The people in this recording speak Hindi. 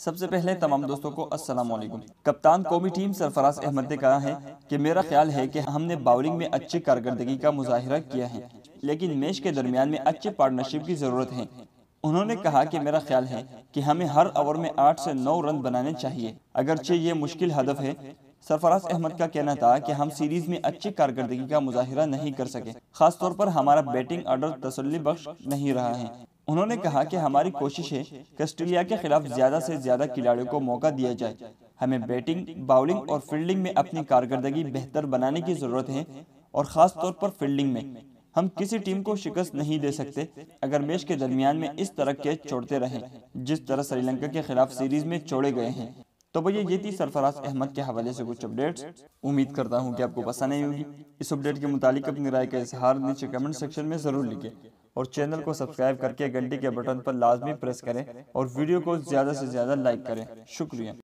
सबसे पहले तमाम दोस्तों को अस्सलाम वालेकुम कप्तान कौमी टीम सरफराज अहमद ने कहा है कि मेरा ख्याल है कि हमने बाउलिंग में अच्छी कारकर्दगी का मुजाहरा किया है। लेकिन मैच के दरमियान में अच्छे पार्टनरशिप की ज़रूरत है। उन्होंने कहा कि मेरा ख्याल है कि हमें हर ओवर में आठ से नौ रन बनाने चाहिए। अगरचे ये मुश्किल हदफ है सरफराज अहमद का कहना था कि हम सीरीज़ में अच्छी कारकर्दगी का मुजाहरा नहीं कर सके खासतौर पर हमारा बैटिंग ऑर्डर तसल्ली बख्श नहीं रहा है उन्होंने कहा कि हमारी कोशिश है कि ऑस्ट्रेलिया के खिलाफ ज़्यादा से ज़्यादा खिलाड़ियों को मौका दिया जाए। हमें बैटिंग बाउलिंग और फील्डिंग में अपनी कारकर्दगी बेहतर बनाने की ज़रूरत है और ख़ास तौर पर फील्डिंग में। हम किसी टीम को शिकस्त नहीं दे सकते। अगर मैच के दरमियान में इस तरह कैच छोड़ते रहें जिस तरह श्रीलंका के खिलाफ सीरीज़ में छोड़े गए हैं। तो भैया ये थी सरफराज अहमद के हवाले से कुछ अपडेट्स उम्मीद करता हूँ कि आपको पसंद आई होगी इस अपडेट के मुतालिक अपनी राय का इजहार नीचे कमेंट सेक्शन में ज़रूर लिखें और चैनल को सब्सक्राइब करके घंटी के बटन पर लाजमी प्रेस करें और वीडियो को ज़्यादा से ज़्यादा लाइक करें। शुक्रिया।